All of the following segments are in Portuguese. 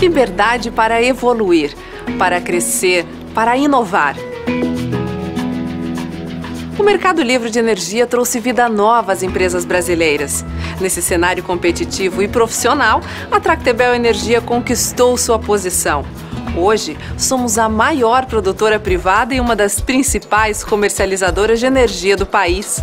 liberdade para evoluir, para crescer, para inovar. O mercado livre de energia trouxe vida nova às empresas brasileiras. Nesse cenário competitivo e profissional, a Tractebel Energia conquistou sua posição. Hoje, somos a maior produtora privada e uma das principais comercializadoras de energia do país.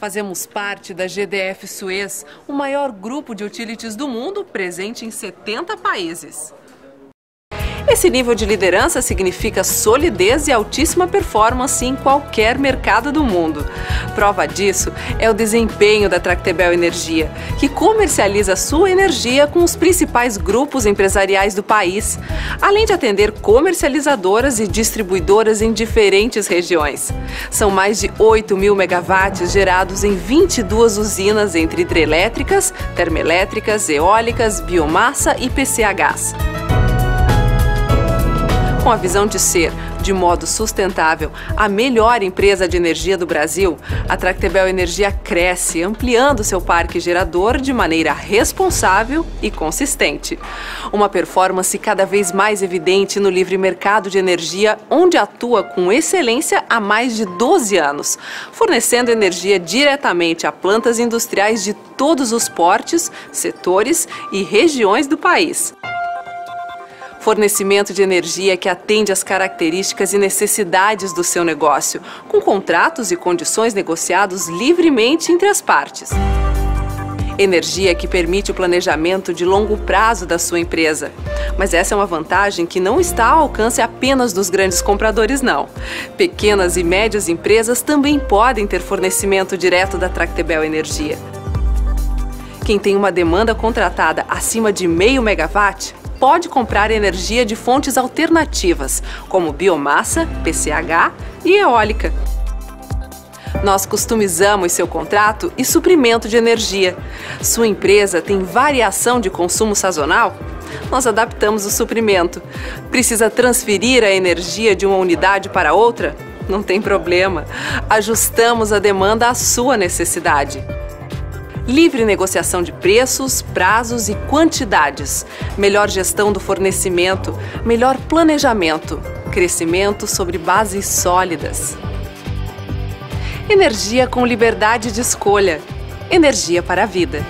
Fazemos parte da GDF Suez, o maior grupo de utilities do mundo presente em 70 países. Esse nível de liderança significa solidez e altíssima performance em qualquer mercado do mundo. Prova disso é o desempenho da Tractebel Energia, que comercializa sua energia com os principais grupos empresariais do país, além de atender comercializadoras e distribuidoras em diferentes regiões. São mais de 8 mil megawatts gerados em 22 usinas entre hidrelétricas, termoelétricas, eólicas, biomassa e PCHs com a visão de ser, de modo sustentável, a melhor empresa de energia do Brasil, a Tractebel Energia cresce, ampliando seu parque gerador de maneira responsável e consistente. Uma performance cada vez mais evidente no livre mercado de energia, onde atua com excelência há mais de 12 anos, fornecendo energia diretamente a plantas industriais de todos os portes, setores e regiões do país fornecimento de energia que atende às características e necessidades do seu negócio, com contratos e condições negociados livremente entre as partes. Energia que permite o planejamento de longo prazo da sua empresa. Mas essa é uma vantagem que não está ao alcance apenas dos grandes compradores, não. Pequenas e médias empresas também podem ter fornecimento direto da Tractebel Energia. Quem tem uma demanda contratada acima de meio megawatt pode comprar energia de fontes alternativas, como biomassa, PCH e eólica. Nós customizamos seu contrato e suprimento de energia. Sua empresa tem variação de consumo sazonal? Nós adaptamos o suprimento. Precisa transferir a energia de uma unidade para outra? Não tem problema. Ajustamos a demanda à sua necessidade livre negociação de preços, prazos e quantidades, melhor gestão do fornecimento, melhor planejamento, crescimento sobre bases sólidas. Energia com liberdade de escolha. Energia para a vida.